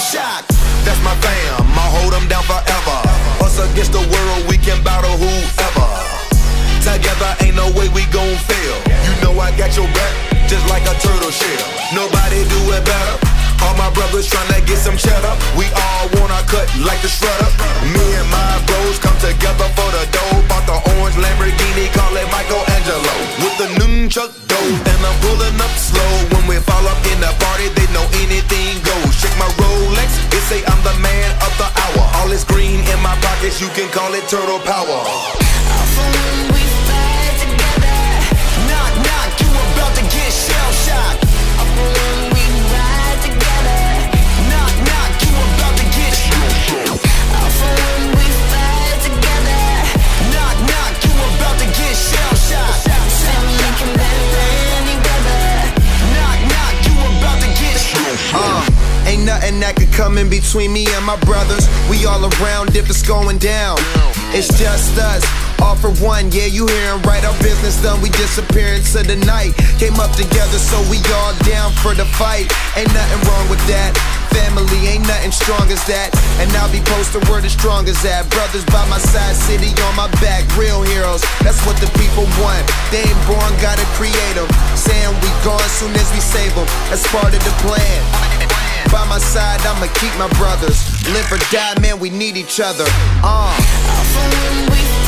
shocked. That's my fam, I'll hold them down forever. Us against the world, we can battle whoever. Together, ain't no way we gon' fail. You know I got your back, just like a turtle shell. Nobody do it better. All my brothers tryna get some cheddar. We all wanna cut like the shredder. Me and my bros come together for the dough. Bought the orange Lamborghini, call it Michelangelo. With the nunchuck dough, and I'm pulling up slow. When we fall up in you can call it turtle power. That could come in between me and my brothers. We all around if it's going down. It's just us. All for one, yeah, you hearin' right. Our business done, we disappear into the night. Came up together, so we all down for the fight. Ain't nothing wrong with that. Family ain't nothing strong as that. And I'll be posted word as strong as that. Brothers by my side, city on my back, real heroes. That's what the people want. They ain't born, gotta create them. Saying we gone soon as we save them. That's part of the plan. My side, I'ma keep my brothers. Live or die, man, we need each other. Uh.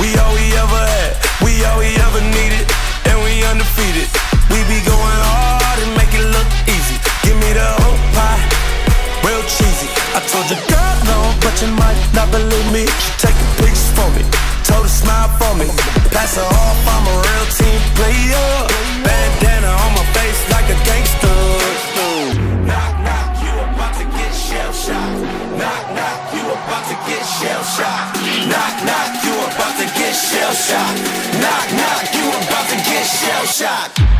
We all we ever had, we all we ever needed, and we undefeated. We be going hard and make it look easy. Give me the whole pie, real cheesy. I told your girl no, but you might not believe me. She taking pictures for me, told her smile for me. Pass her off, I'm a real team player. Bandana on my face like a gangster. Knock, knock, you about to get shell shocked. Knock, knock, you about to get shell shocked. Knock, knock, shocked. Knock, knock, you about to get shell shocked.